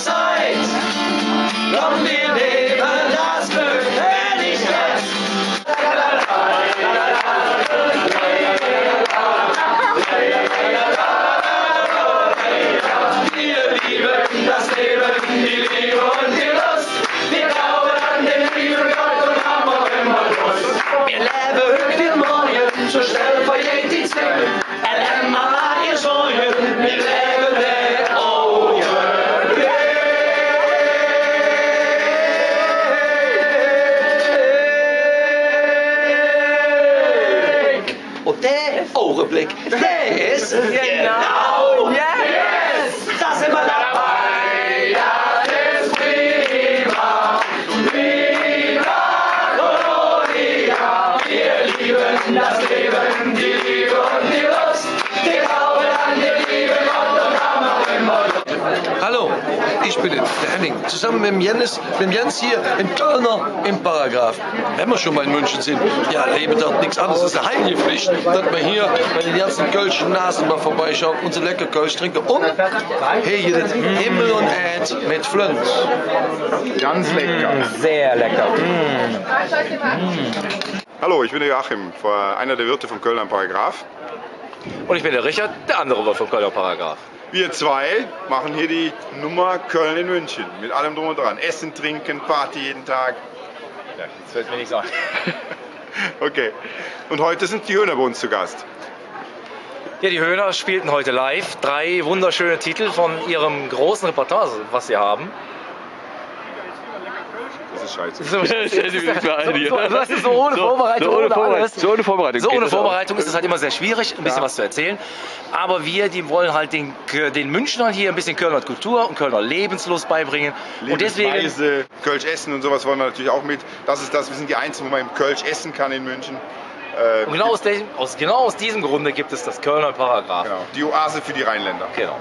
Zeit, noch nicht. Und der Augenblick, der ist genau jetzt. Ich bin der Henning. Zusammen mit dem Jens, mit dem Jens hier in Kölner im Paragraph. Wenn wir schon mal in München sind, ja, lebe dort nichts anderes. Das ist eine heilige Pflicht, dass wir hier bei den ganzen kölschen Nasen mal vorbeischauen, unsere lecker Kölsch trinken und hey, hier das Himmel und Erd mit Flint. Ganz lecker. Sehr lecker. Hallo, ich bin der Joachim, einer der Wirte vom Kölner Paragraph. Und ich bin der Richard, der andere Wirt vom Kölner Paragraph. Wir zwei machen hier die Nummer Köln in München. Mit allem drum und dran. Essen, trinken, Party jeden Tag. Ja, jetzt fällt mir nichts ein. Okay. Und heute sind die Höhner bei uns zu Gast. Ja, die Höhner spielten heute live drei wunderschöne Titel von ihrem großen Repertoire, was sie haben. Das ist scheiße. So, Stell dir nicht mehr ein hier. so, das ist so ohne Vorbereitung, so ohne ohne Vorbereitung. alles. So ohne Vorbereitung So ohne. Vorbereitung ist es halt immer sehr schwierig, ein bisschen was zu erzählen. Aber wir, die wollen halt den, den Münchnern hier ein bisschen Kölner Kultur und Kölner Lebenslust beibringen. Und deswegen, Lebensweise, Kölsch essen und sowas wollen wir natürlich auch mit. Das ist das, wir sind die Einzigen, wo man im Kölsch essen kann in München. Äh, und genau aus, dem, aus, genau aus diesem Grunde gibt es das Kölner Paragraph. genau, die Oase für die Rheinländer. Genau.